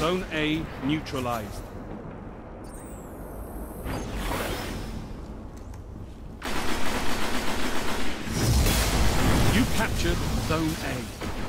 Zone A neutralized. You captured Zone A.